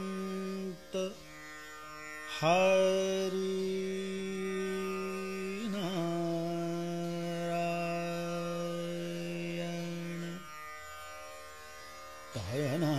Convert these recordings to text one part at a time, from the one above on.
अनन्त हरि नारायण दयना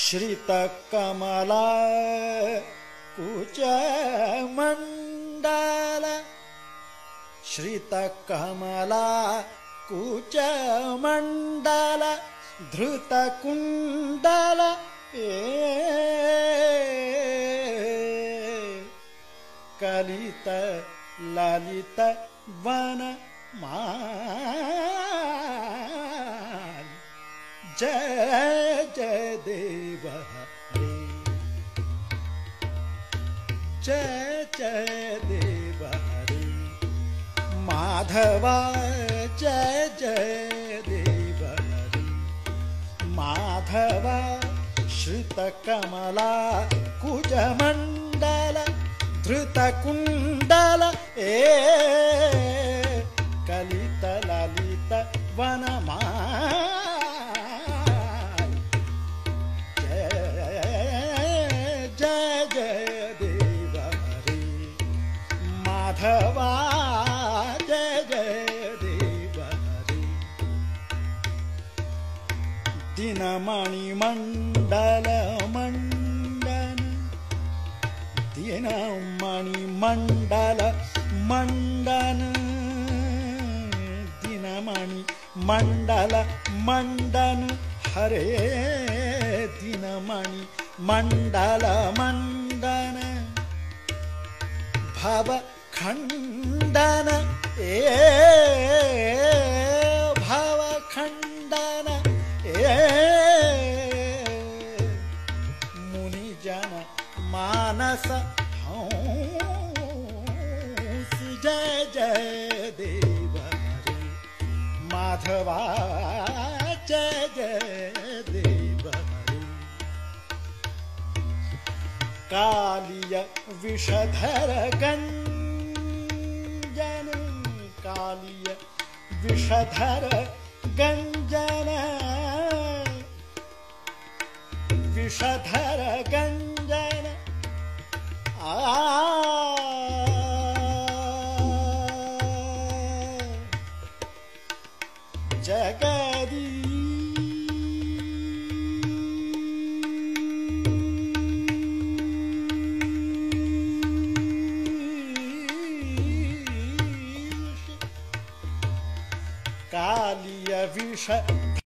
श्रितकमला कुचमण्डल श्रितकमला कुचमण्डल धृतकुण्डल ए। कलित ललित वन जय जय जय जय देव हरे माधवा जय जय देव हरे माधवा श्रुतकमला कुजमण्डल धृतकुण्डल, ए कलित ललित दिनमणि मण्डल मण्डन दिनमणि मण्डल मण्डन दिनमणि मण्डल मण्डन हरे दिनमणि मण्डल मण्डन भव खण्डन मानस हंस। जय जय देव माधवा जय जय देव कालिय विषधर गञ्जन। कालिय विषधर कालिय विष